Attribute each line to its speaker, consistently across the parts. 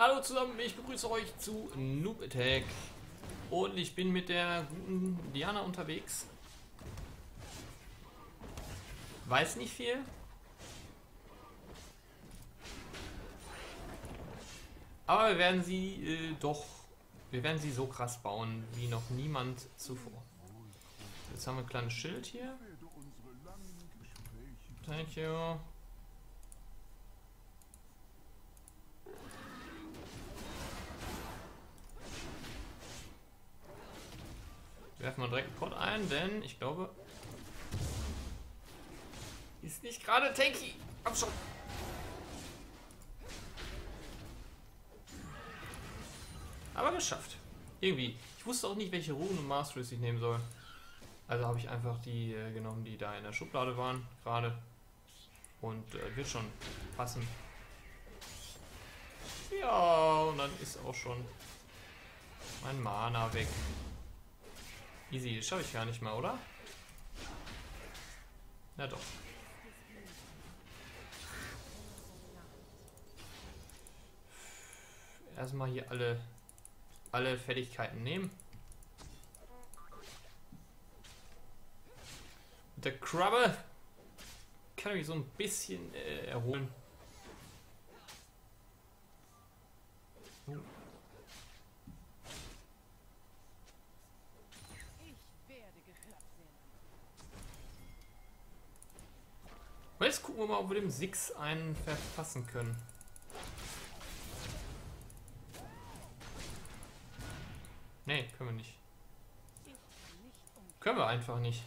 Speaker 1: Hallo zusammen, ich begrüße euch zu Noob Attack. Und ich bin mit der guten Diana unterwegs. Weiß nicht viel. Aber wir werden sie äh, doch, wir werden sie so krass bauen wie noch niemand zuvor. Jetzt haben wir ein kleines Schild hier. Thank you. Werfen wir direkt einen Pot ein, denn ich glaube, ist nicht gerade tanky. Komm schon. Aber geschafft. Irgendwie. Ich wusste auch nicht, welche Runen und Masteries ich nehmen soll. Also habe ich einfach die äh, genommen, die da in der Schublade waren, gerade. Und äh, wird schon passen. Ja, und dann ist auch schon mein Mana weg. Easy, das schaffe ich gar nicht mal, oder? Ja doch. Erstmal hier alle, alle Fertigkeiten nehmen. Mit der Krabbe kann ich so ein bisschen äh, erholen. Oh. Jetzt wir mal, ob wir dem Six einen verpassen können. Nee, können wir nicht. Können wir einfach nicht.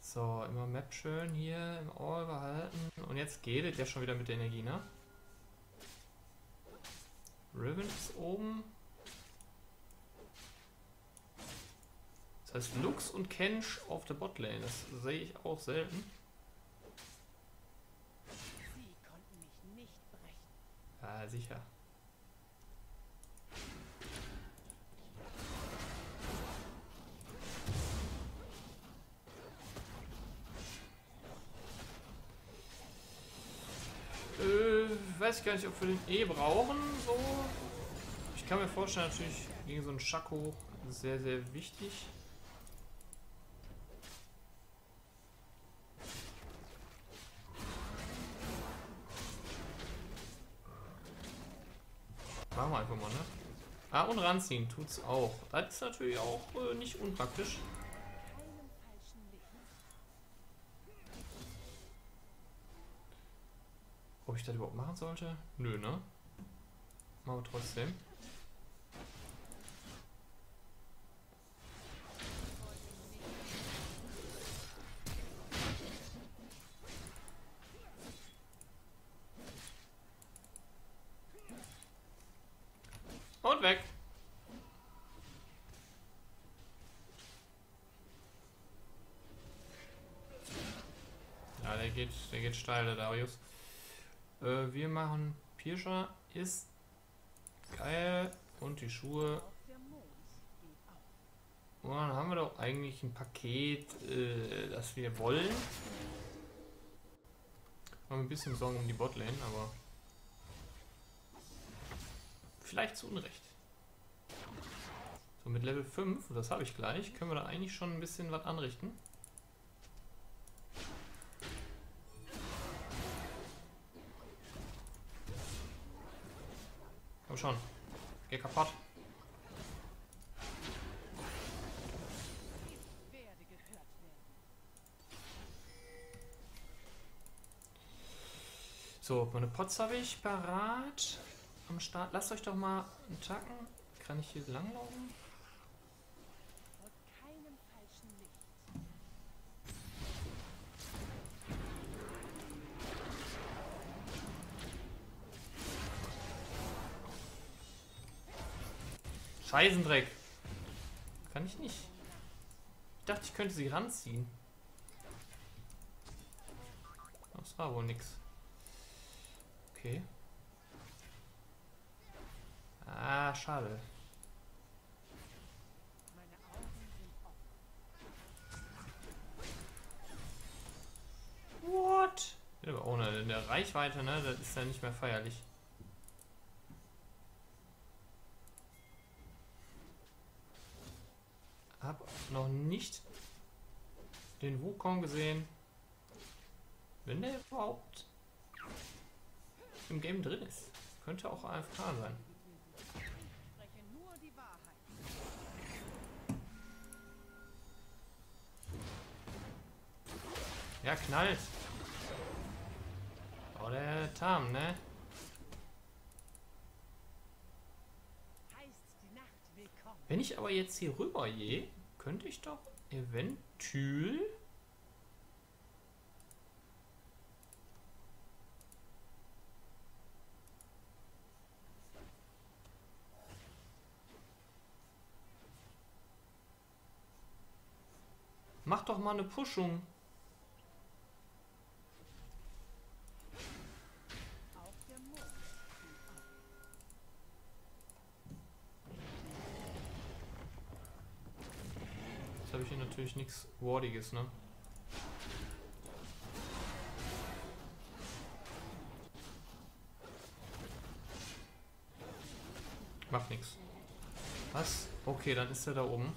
Speaker 1: So, immer Map schön hier im Ohr behalten. Und jetzt geht es ja schon wieder mit der Energie, ne? Riven ist oben. Das heißt Lux und Kench auf der Botlane. Das sehe ich auch selten. Ja, sicher. Äh, weiß ich gar nicht, ob wir den eh brauchen. So. Ich kann mir vorstellen, natürlich gegen so einen Schako sehr, sehr wichtig. Ranziehen tut's auch. Das ist natürlich auch äh, nicht unpraktisch. Ob ich das überhaupt machen sollte? Nö, ne? Machen wir trotzdem. Und weg. Ja, der geht, steil, der Darius. Äh, wir machen Pirscher ist geil und die Schuhe. Und dann haben wir doch eigentlich ein Paket, äh, das wir wollen. Haben ein bisschen Sorgen um die Botlane, aber vielleicht zu Unrecht. So, mit Level 5, das habe ich gleich, können wir da eigentlich schon ein bisschen was anrichten. Schon. Geh kaputt. So, meine Pots habe ich parat am Start. Lasst euch doch mal einen Tacken. Kann ich hier langlaufen? Scheißendreck. Kann ich nicht. Ich dachte, ich könnte sie ranziehen. Das war wohl nix. Okay. Ah, schade. What? Ohne in der Reichweite, ne? Das ist ja nicht mehr feierlich. Hab noch nicht den Wukong gesehen. Wenn der überhaupt im Game drin ist. Könnte auch AFK sein. Ja, knallt. Oh, der Tam, ne? Wenn ich aber jetzt hier rüber gehe, könnte ich doch eventuell... Mach doch mal eine Pushung. Natürlich nichts Wardiges, ne? Macht nichts. Was? Okay, dann ist er da oben.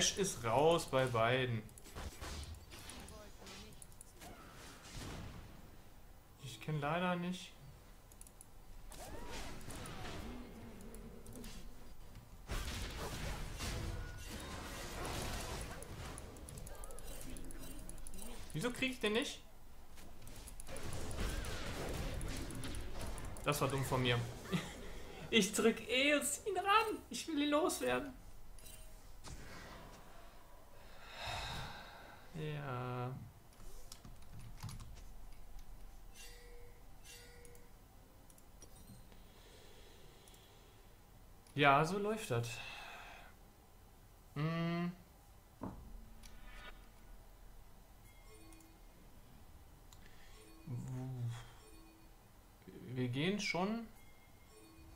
Speaker 1: Flash ist raus bei beiden. Ich kenne leider nicht. Wieso krieg ich den nicht? Das war dumm von mir. Ich drück eh ihn ran. Ich will ihn loswerden. Ja. Ja, so läuft das. Hm. Wir gehen schon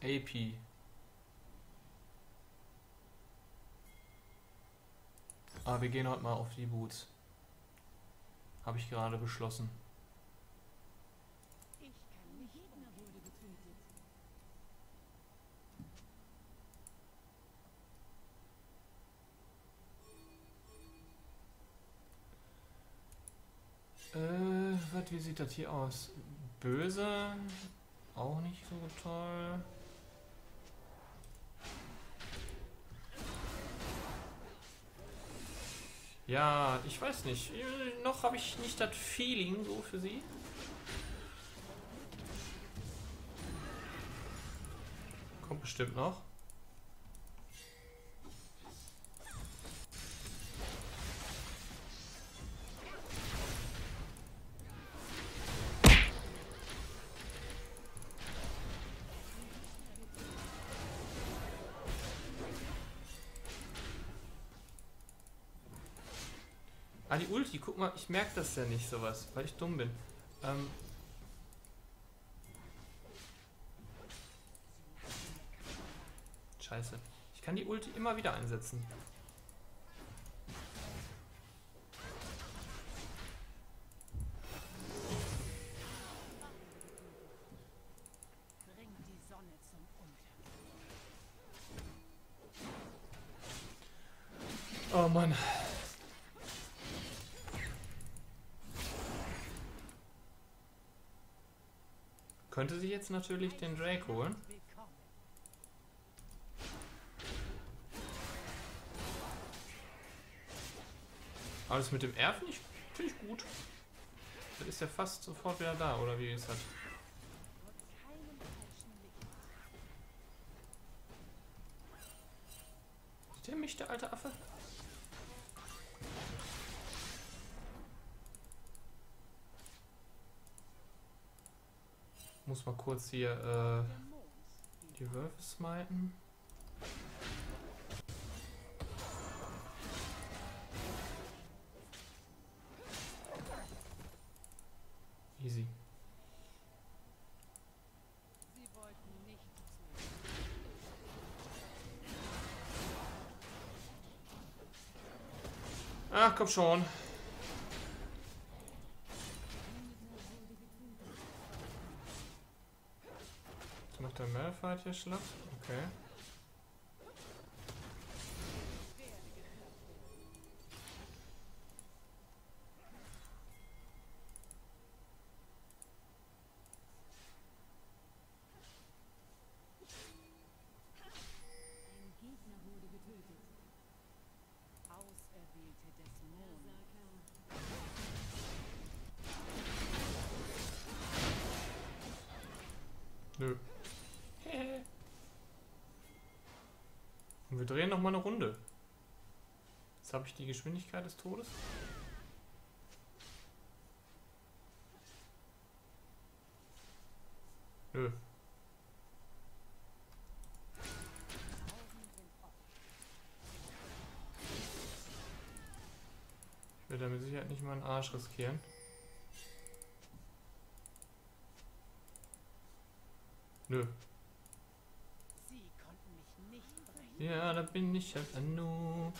Speaker 1: AP. Ah, wir gehen heute mal auf die Boots. Habe ich gerade beschlossen. Äh, was, wie sieht das hier aus? Böse? Auch nicht so toll. Ja, ich weiß nicht. Noch habe ich nicht das Feeling so für sie. Kommt bestimmt noch. Ah, die Ulti, guck mal, ich merke das ja nicht sowas, weil ich dumm bin. Ähm Scheiße. Ich kann die Ulti immer wieder einsetzen. Jetzt natürlich den Drake holen. Alles mit dem R finde ich Finde ich gut. Dann ist er fast sofort wieder da, oder wie ist das? Sieht der mich, der alte Affe? Muss mal kurz hier äh, die Wölfe smiten. Easy. Ach, komm schon. Jetzt macht der Malfight hier schlapp. Okay. Drehen noch mal eine Runde. Jetzt habe ich die Geschwindigkeit des Todes. Nö. Ich will damit Sicherheit nicht mal einen Arsch riskieren. Nö.
Speaker 2: Sie konnten mich nicht brechen.
Speaker 1: Ja, da bin ich halt ein.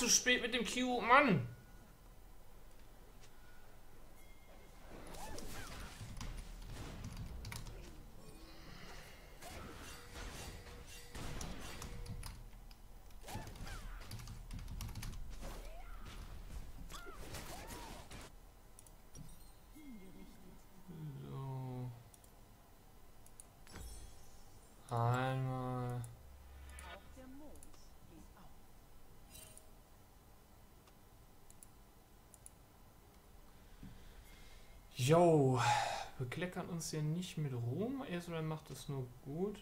Speaker 1: Zu spät mit dem Q, Mann! So. Einmal.
Speaker 2: Auch der Mond geht auf.
Speaker 1: Jo, wir kleckern uns hier nicht mit Ruhm. Ezreal macht es nur gut.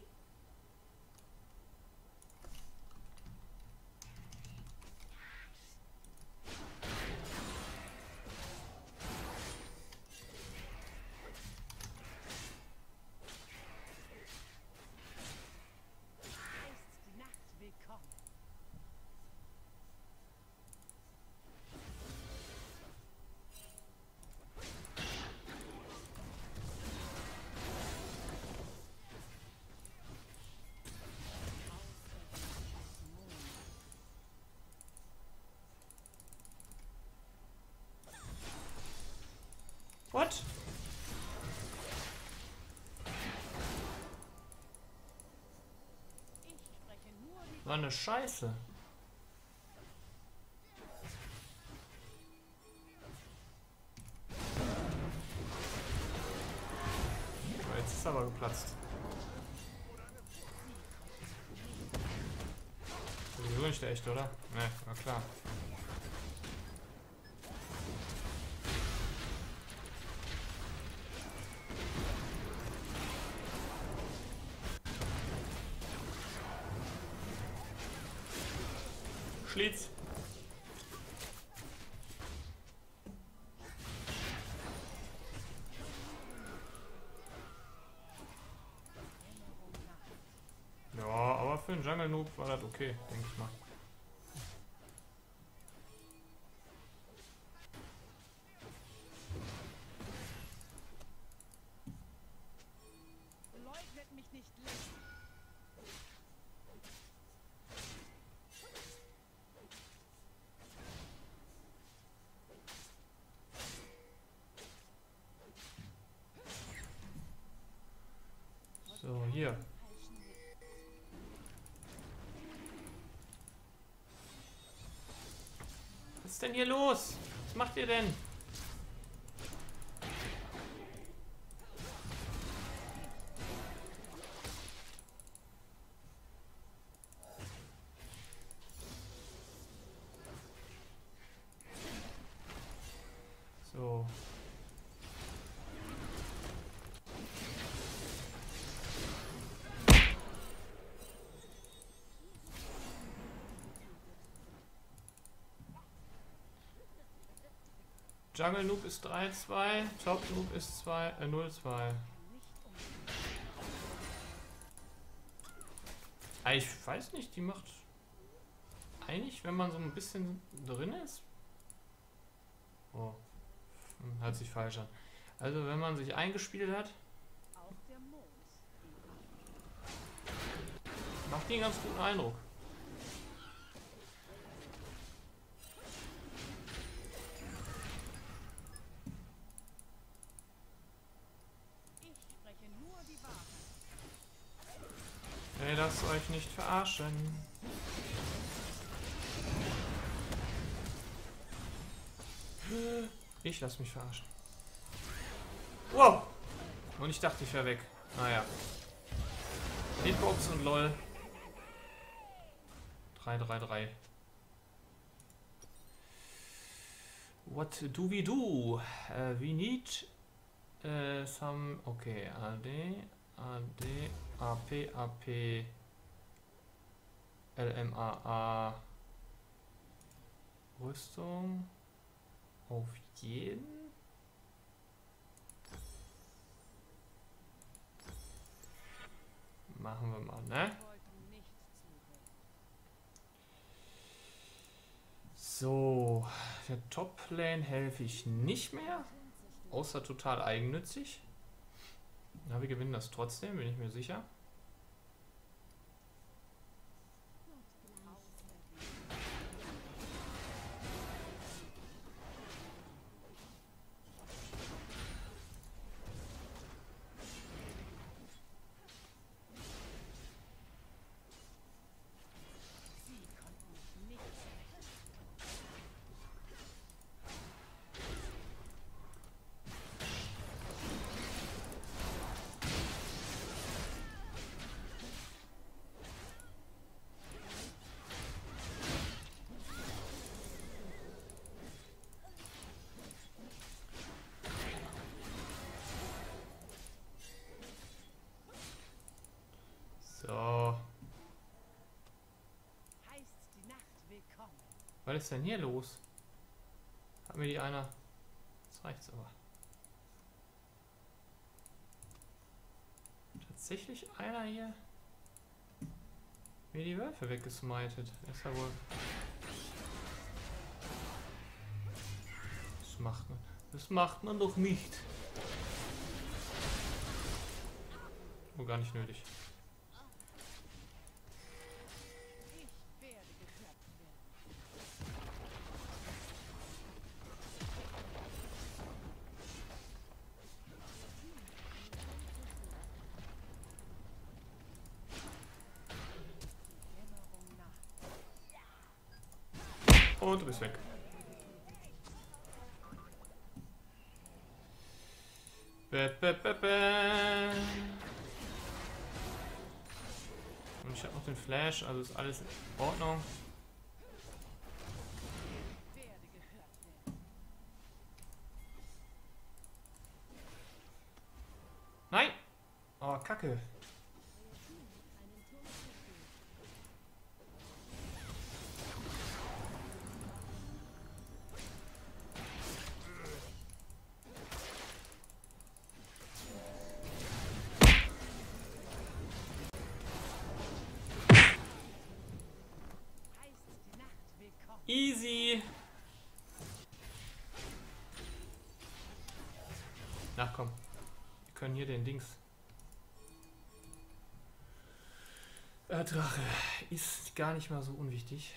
Speaker 1: Eine Scheiße. Jetzt ist er aber geplatzt. Sowieso nicht der echte, oder? Ne, war klar. Okay, denke ich mal. Denn hier los? Was macht ihr denn? Jungle Noob ist 3-2, Top Noob ist 2, äh, 0-2. Ah, Ich weiß nicht, die macht eigentlich, wenn man so ein bisschen drin ist. Oh, hm, hört sich falsch an. Also wenn man sich eingespielt hat, macht die einen ganz guten Eindruck.
Speaker 2: auf. Ich spreche nur die Wahrheit.
Speaker 1: Nicht verarschen. Ich lass mich verarschen. Wow! Und ich dachte, ich wäre weg. Naja. Hitbox und LOL. 333. What do we do? Uh, we need uh, some. Okay, AD, AD, AP, AP, LMAA. Rüstung. Auf jeden. Machen wir mal, ne? So, der Top-Lane helfe ich nicht mehr. Außer total eigennützig. Na, wir gewinnen das trotzdem, bin ich mir sicher. Ist denn hier los? Hat mir die einer... Jetzt reicht's aber. Tatsächlich einer hier... Mir die Wölfe weggesmited. Ist ja wohl... Das macht man... Das macht man doch nicht. Oh, gar nicht nötig. Flash, also ist alles in Ordnung. Nein! Oh, Kacke. Hier den Dings. Äh, Drache ist gar nicht mal so unwichtig.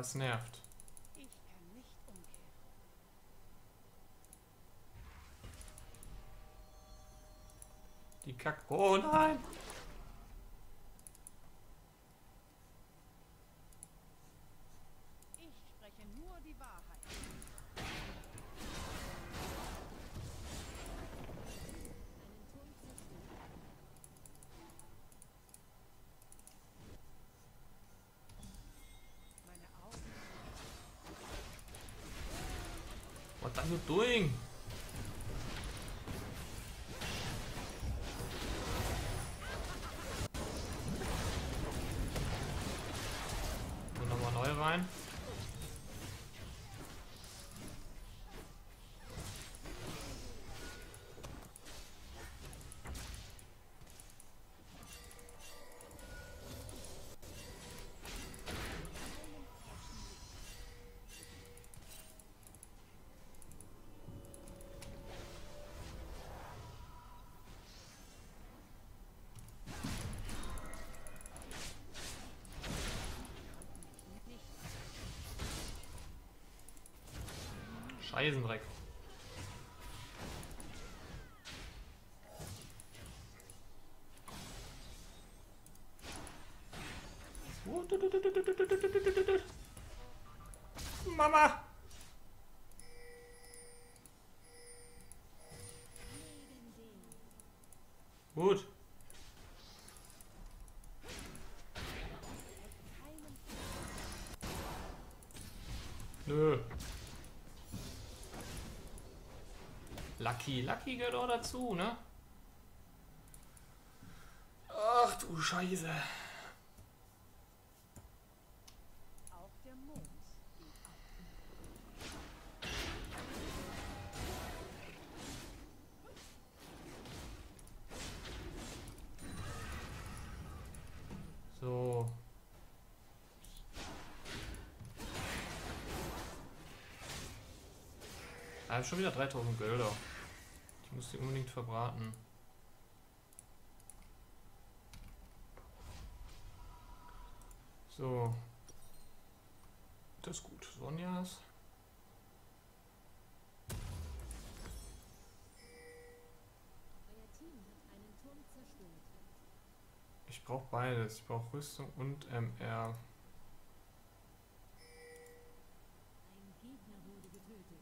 Speaker 1: Das nervt. Die Kack... Oh nein! Scheißendreck. Lucky. Lucky gehört auch dazu, ne? Ach du Scheiße. So. Ah, schon wieder 3000 Gelder. Muss die unbedingt verbraten. So. Das ist gut. Sonjas. Ich brauche beides. Ich brauche Rüstung und MR.
Speaker 3: Ein Gegner wurde getötet.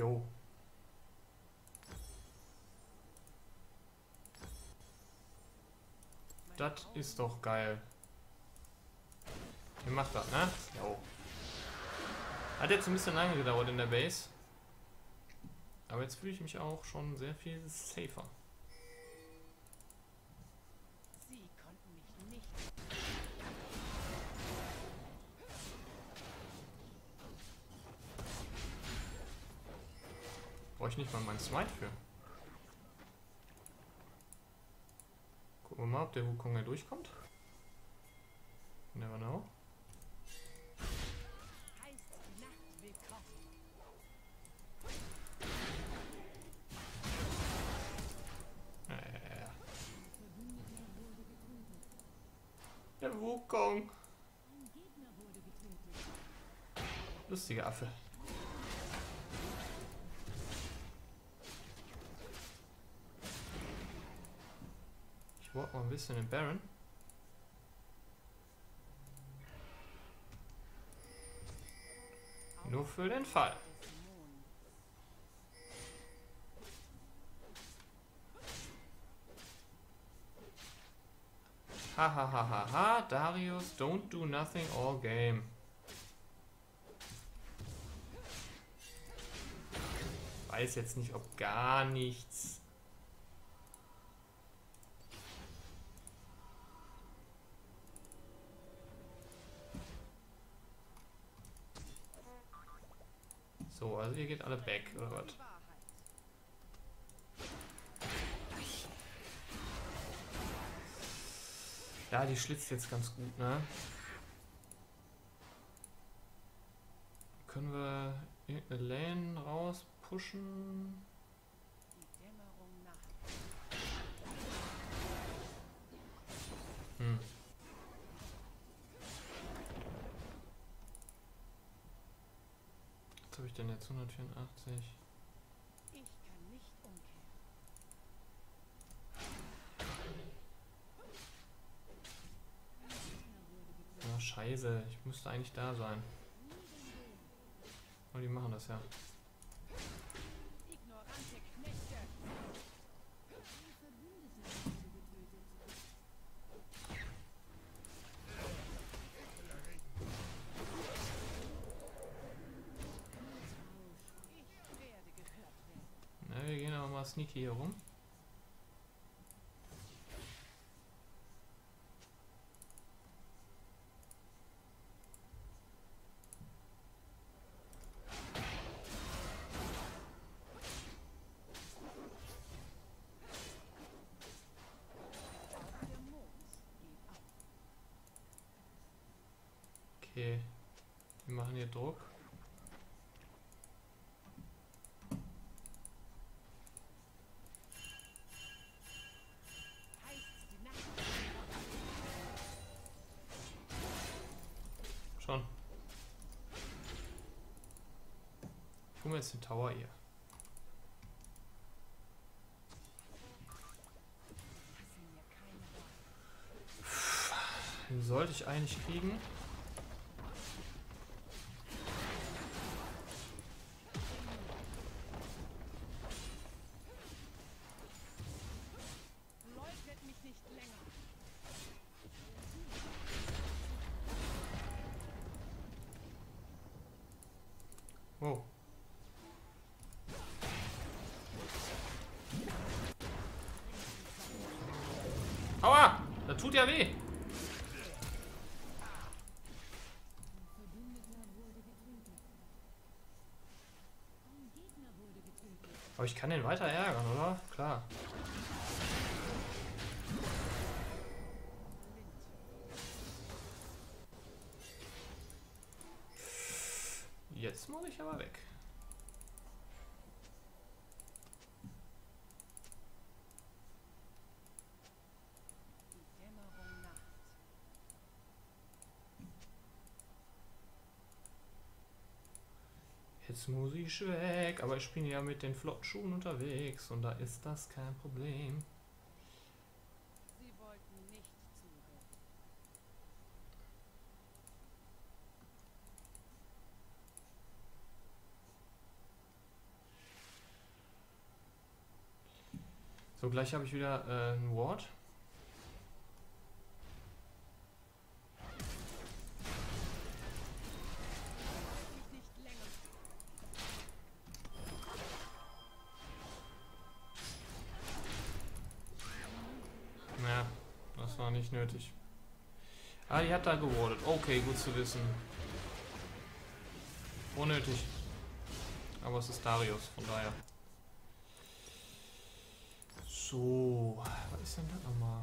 Speaker 1: Jo.
Speaker 2: Meine
Speaker 1: Das ist doch geil. Ihr macht das, ne? Jo. Hat jetzt ein bisschen lange gedauert in der Base. Aber jetzt fühle ich mich auch schon sehr viel safer. Brauche ich nicht mal meinen Smite für. Gucken wir mal, ob der Wukong ja durchkommt. Never know. Der Wukong. Lustiger Affe. Ich walk mal ein bisschen den Baron. Nur für den Fall. Ha ha ha ha ha. Darius, don't do nothing all game. Weiß jetzt nicht, ob gar nichts. So, also ihr geht alle weg, oder was? Ja, die schlitzt jetzt ganz gut, ne? Können wir irgendeine Lane rauspushen?
Speaker 2: Die Dämmerung naht.
Speaker 1: Hm. Was habe ich denn jetzt? 184.
Speaker 2: Ich kann nicht umkehren.
Speaker 1: Ja, scheiße. Ich müsste eigentlich da sein. Aber die machen das ja. Sneaky hier rum. Hole mir jetzt den Tower hier. Den sollte ich eigentlich kriegen. Kann den weiter ärgern, oder? Klar. Jetzt muss ich aber weg. Jetzt muss ich weg, aber ich bin ja mit den Flottschuhen unterwegs und da ist das kein Problem.
Speaker 2: Sie wollten nicht zuhören.
Speaker 1: So, gleich habe ich wieder äh, ein Ward. Hat da. Okay, gut zu wissen. Unnötig. Aber es ist Darius, von daher. So, was ist denn das nochmal?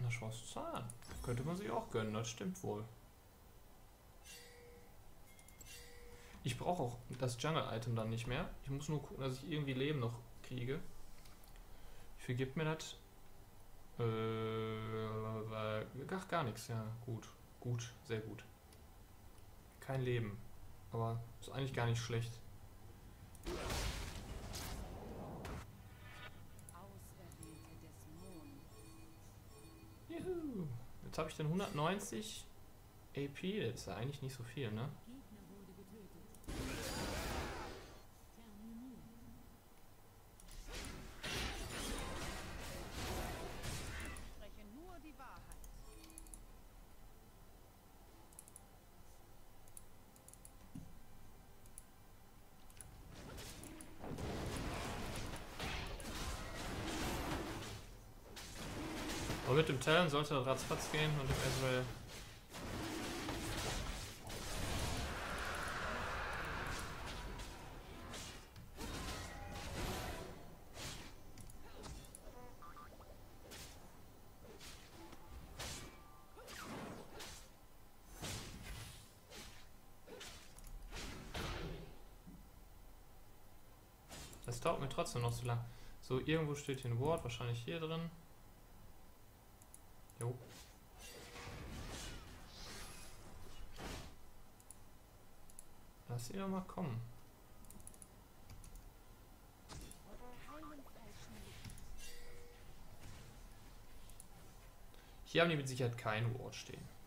Speaker 1: Na, Schloss Zahn. Könnte man sich auch gönnen, das stimmt wohl. Ich brauche auch das Jungle-Item dann nicht mehr. Ich muss nur gucken, dass ich irgendwie Leben noch kriege. Viel gibt mir das? Äh, ach, gar nichts, ja, gut. Gut, sehr gut. Kein Leben. Aber ist eigentlich gar nicht schlecht. Juhu. Jetzt habe ich dann 190 AP. Das ist ja eigentlich nicht so viel, ne? Talon sollte ratzfatz gehen und dem Ezreal. Das dauert mir trotzdem noch so lang. So, irgendwo steht hier ein Wort, wahrscheinlich hier drin. Jo. Lass ihn doch mal kommen.
Speaker 2: Keinen.
Speaker 1: Hier haben die mit Sicherheit kein Wort stehen.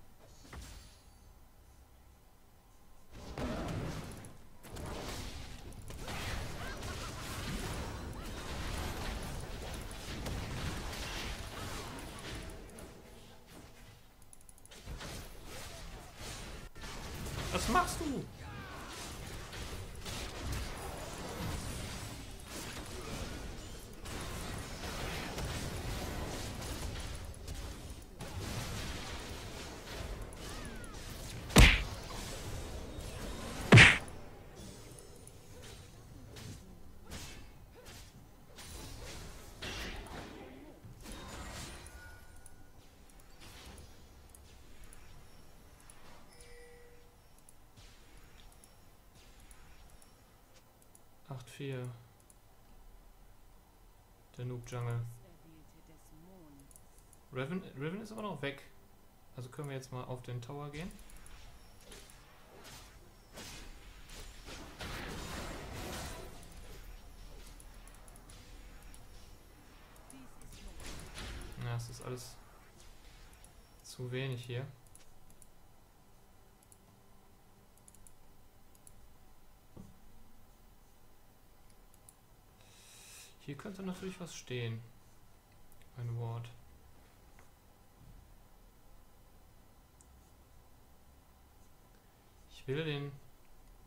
Speaker 1: 4. Der Noob Jungle. Raven, Raven ist aber noch weg. Also können wir jetzt mal auf den Tower gehen. Ja, es ist alles zu wenig hier. Hier könnte natürlich was stehen. Ein Wort. Ich will den.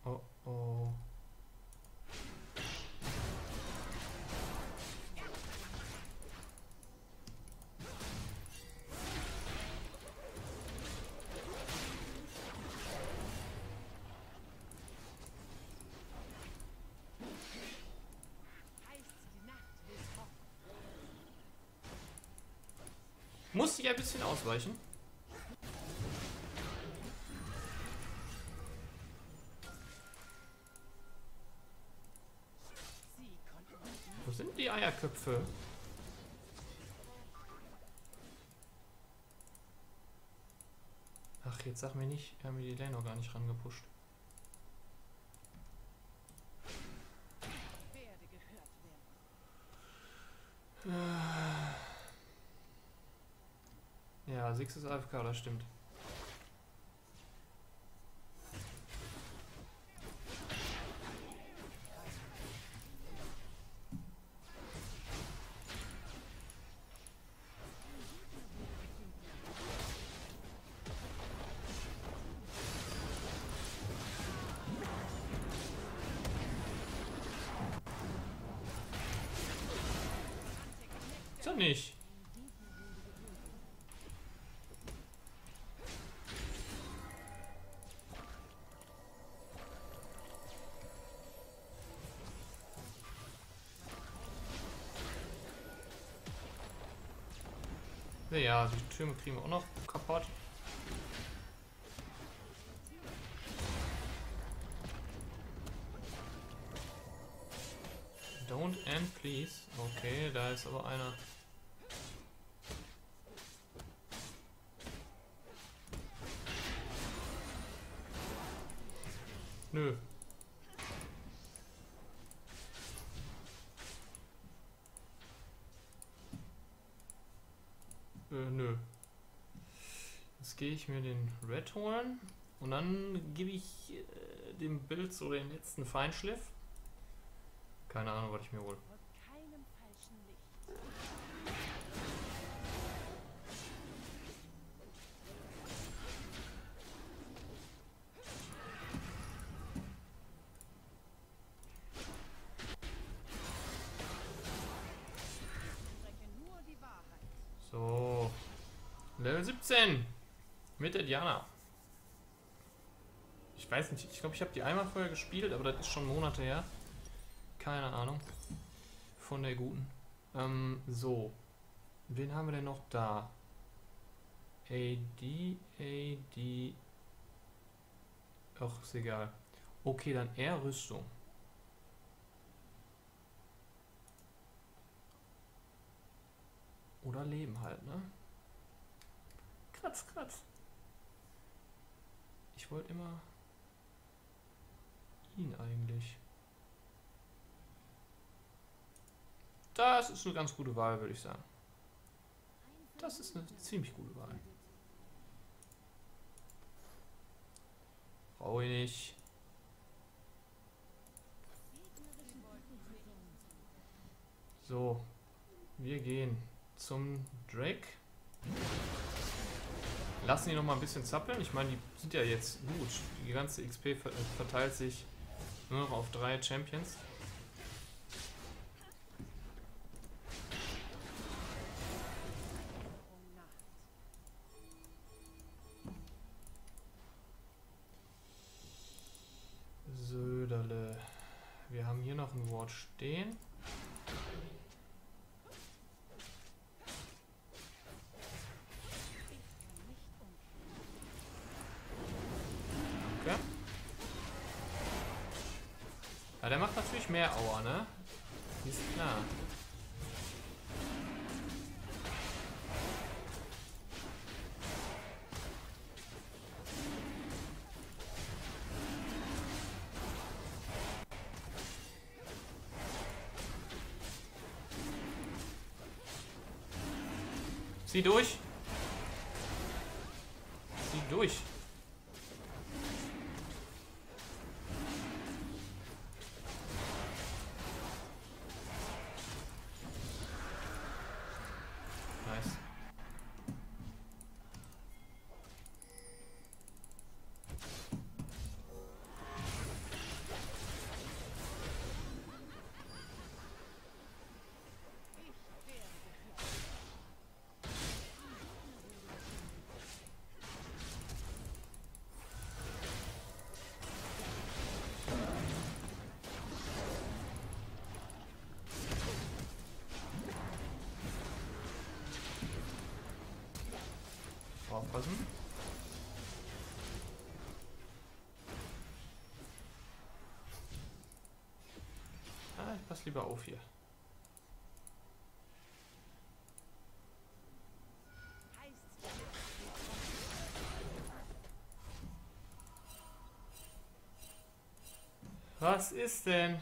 Speaker 1: Oh oh. Ausweichen. Wo sind die Eierköpfe? Ach, jetzt sag mir nicht, wir haben die Lane noch gar nicht rangepusht.
Speaker 2: werde gehört werden.
Speaker 1: Six ist AFK, das stimmt. Türme kriegen wir auch noch kaputt. Don't end, please. Okay, da ist aber einer. Nö. Äh, nö. Jetzt gehe ich mir den Red holen und dann gebe ich äh, dem Bild so den letzten Feinschliff. Keine Ahnung, was ich mir hole. Glaube, ich habe die einmal vorher gespielt, aber das ist schon Monate her. Keine Ahnung. Von der guten. Ähm, so. Wen haben wir denn noch da? AD, AD. Ach, ist egal. Okay, dann eher Rüstung. Oder Leben halt, ne? Kratz, kratz. Ich wollte immer ihn eigentlich. Das ist eine ganz gute Wahl, würde ich sagen. Das ist eine ziemlich gute Wahl. Brauche ich nicht. So, wir gehen zum Drake. Lassen die noch mal ein bisschen zappeln. Ich meine, die sind ja jetzt gut. Die ganze XP ver- verteilt sich nur noch auf drei Champions. Söderle. Wir haben hier noch ein Wort stehen. Zieh durch. Zieh durch. Lieber auf hier. Was ist denn?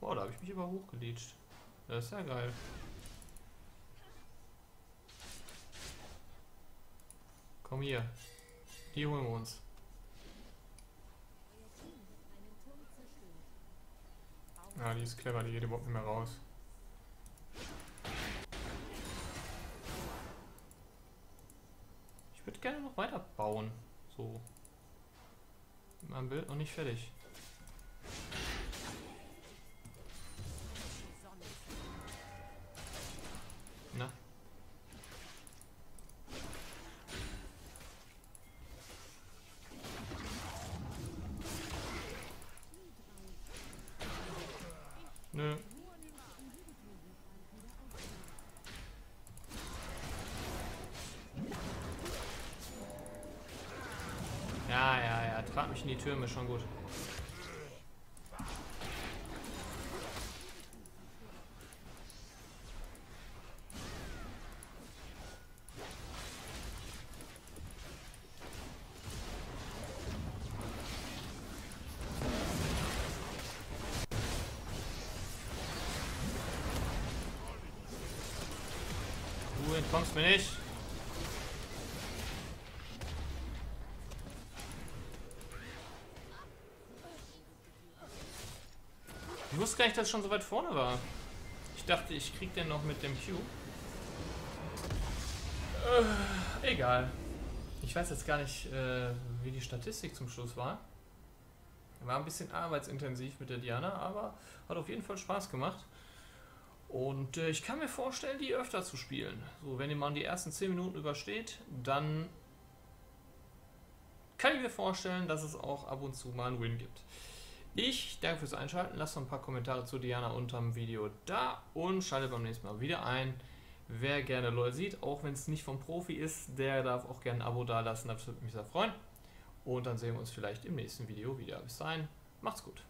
Speaker 1: Boah, da habe ich mich aber hochgeleacht. Das ist ja geil. Komm hier. Die holen wir uns. Ja, die ist clever, die geht überhaupt nicht mehr raus. Ich würde gerne noch weiter bauen. So. Mein Bild noch nicht fertig. Türme, schon gut. Du entkommst mir nicht. Wusste gar nicht, dass es schon so weit vorne war. Ich dachte, ich krieg den noch mit dem Q. Äh, egal. Ich weiß jetzt gar nicht, äh, wie die Statistik zum Schluss war. War ein bisschen arbeitsintensiv mit der Diana, aber hat auf jeden Fall Spaß gemacht. Und äh, ich kann mir vorstellen, die öfter zu spielen. So, wenn mal die ersten 10 Minuten übersteht, dann kann ich mir vorstellen, dass es auch ab und zu mal einen Win gibt. Ich danke fürs Einschalten. Lasst noch ein paar Kommentare zu Diana unterm Video da und schaltet beim nächsten Mal wieder ein. Wer gerne LOL sieht, auch wenn es nicht vom Profi ist, der darf auch gerne ein Abo da lassen. Das würde mich sehr freuen. Und dann sehen wir uns vielleicht im nächsten Video wieder. Bis dahin, macht's gut.